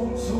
so, so.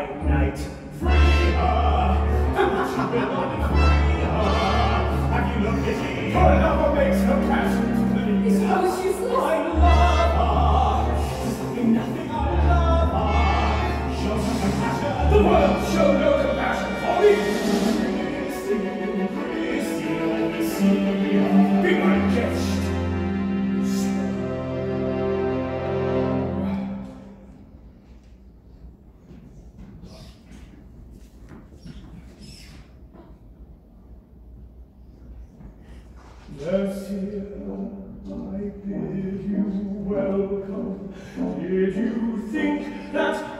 white knight. Free her! Don't you belong in free her? Have you looked at me? Welcome. Did you think that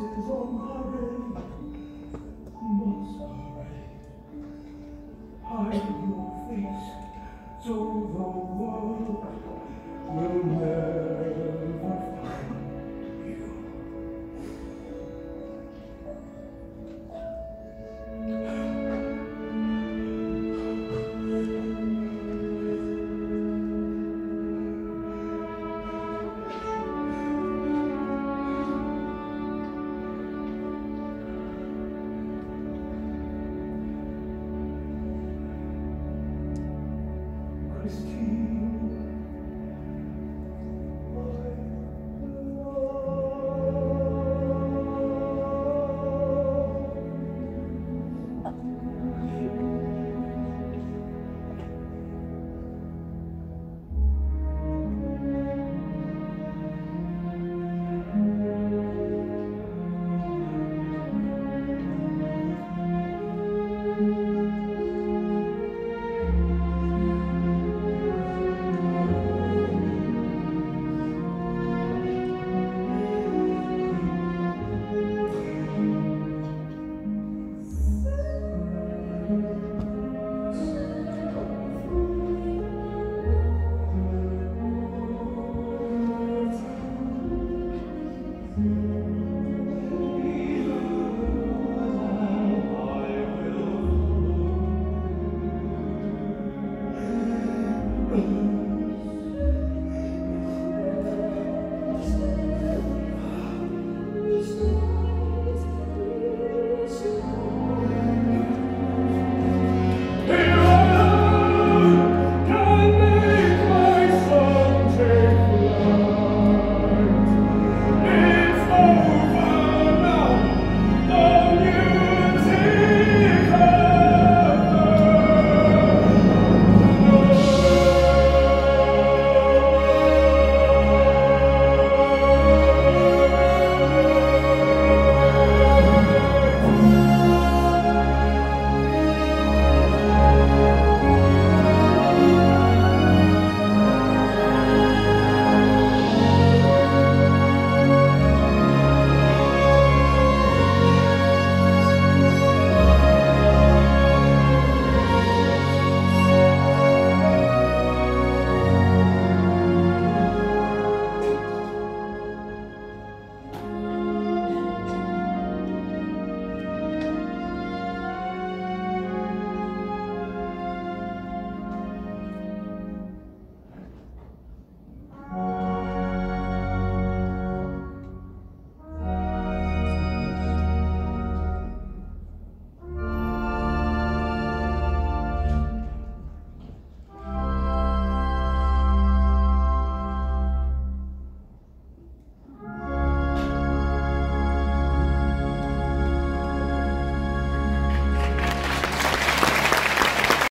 Faces on my